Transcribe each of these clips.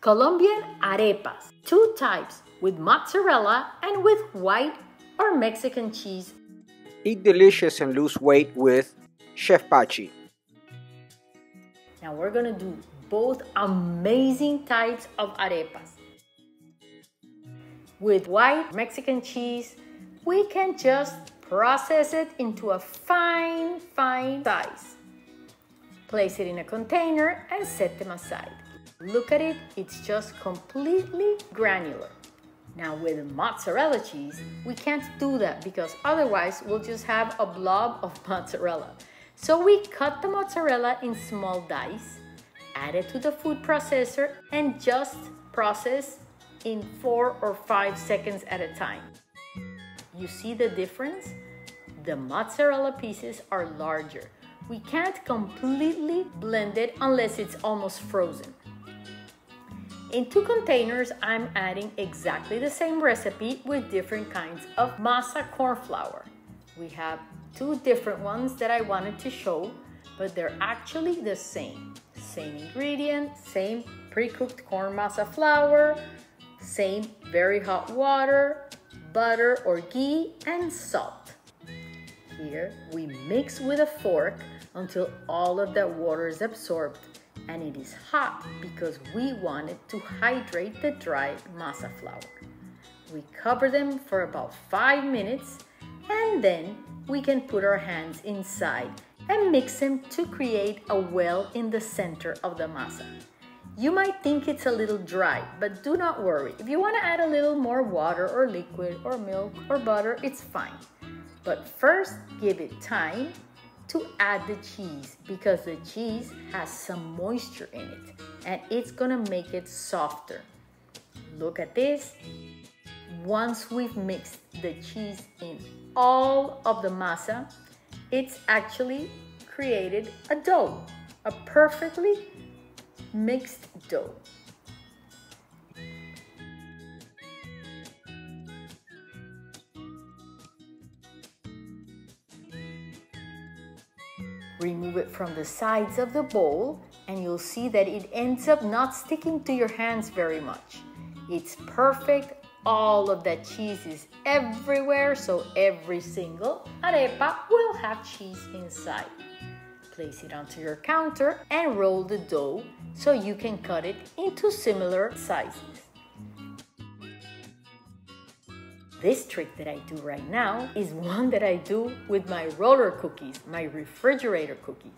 Colombian arepas, two types, with mozzarella and with white or Mexican cheese. Eat delicious and lose weight with Chef Pachi. Now we're gonna do both amazing types of arepas. With white Mexican cheese, we can just process it into a fine, fine size. Place it in a container and set them aside. Look at it, it's just completely granular. Now with mozzarella cheese, we can't do that because otherwise we'll just have a blob of mozzarella. So we cut the mozzarella in small dice, add it to the food processor and just process in four or five seconds at a time. You see the difference? The mozzarella pieces are larger. We can't completely blend it unless it's almost frozen. In two containers, I'm adding exactly the same recipe with different kinds of masa corn flour. We have two different ones that I wanted to show, but they're actually the same. Same ingredient, same pre-cooked corn masa flour, same very hot water, butter or ghee, and salt. Here, we mix with a fork until all of that water is absorbed and it is hot because we wanted to hydrate the dry masa flour. We cover them for about five minutes and then we can put our hands inside and mix them to create a well in the center of the masa. You might think it's a little dry, but do not worry. If you want to add a little more water or liquid or milk or butter, it's fine. But first, give it time to add the cheese because the cheese has some moisture in it and it's gonna make it softer. Look at this. Once we've mixed the cheese in all of the masa, it's actually created a dough, a perfectly mixed dough. Remove it from the sides of the bowl and you'll see that it ends up not sticking to your hands very much. It's perfect. All of that cheese is everywhere, so every single arepa will have cheese inside. Place it onto your counter and roll the dough so you can cut it into similar sizes. This trick that I do right now is one that I do with my roller cookies, my refrigerator cookies.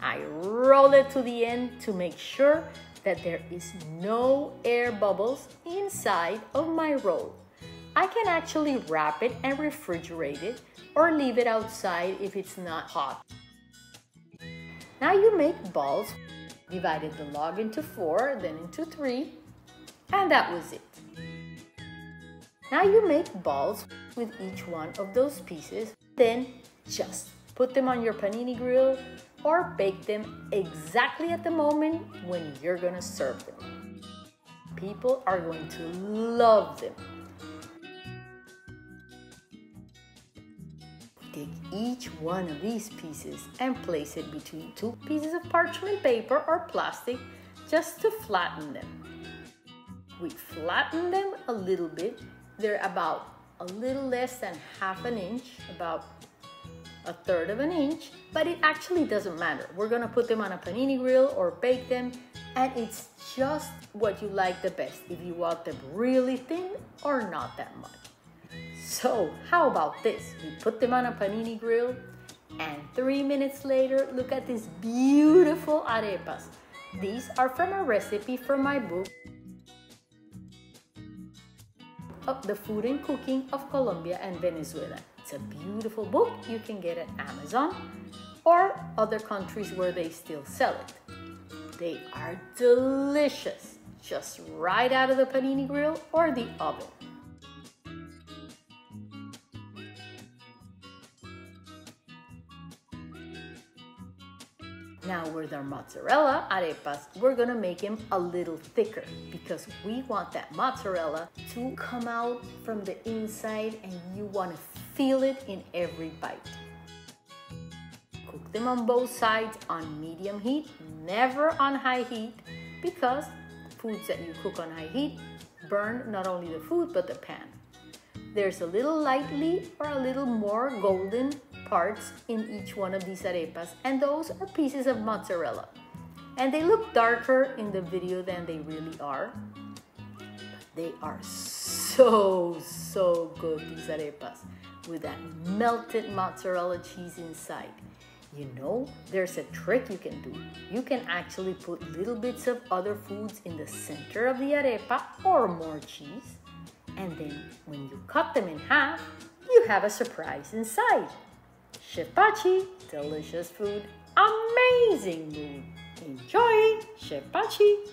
I roll it to the end to make sure that there is no air bubbles inside of my roll. I can actually wrap it and refrigerate it or leave it outside if it's not hot. Now you make balls, divided the log into four, then into three, and that was it. Now you make balls with each one of those pieces, then just put them on your panini grill or bake them exactly at the moment when you're gonna serve them. People are going to love them. Take each one of these pieces and place it between two pieces of parchment paper or plastic just to flatten them. We flatten them a little bit they're about a little less than half an inch, about a third of an inch, but it actually doesn't matter. We're gonna put them on a panini grill or bake them, and it's just what you like the best, if you want them really thin or not that much. So how about this? We put them on a panini grill, and three minutes later, look at these beautiful arepas. These are from a recipe from my book, of the food and cooking of Colombia and Venezuela. It's a beautiful book you can get at Amazon or other countries where they still sell it. They are delicious, just right out of the panini grill or the oven. Now with our mozzarella arepas, we're gonna make them a little thicker because we want that mozzarella to come out from the inside and you wanna feel it in every bite. Cook them on both sides on medium heat, never on high heat because foods that you cook on high heat burn not only the food but the pan. There's a little lightly or a little more golden parts in each one of these arepas, and those are pieces of mozzarella. And they look darker in the video than they really are. They are so, so good, these arepas, with that melted mozzarella cheese inside. You know, there's a trick you can do. You can actually put little bits of other foods in the center of the arepa or more cheese. And then when you cut them in half, you have a surprise inside. Chef Pachi, delicious food, amazing mood. Enjoy, Chef Pachi.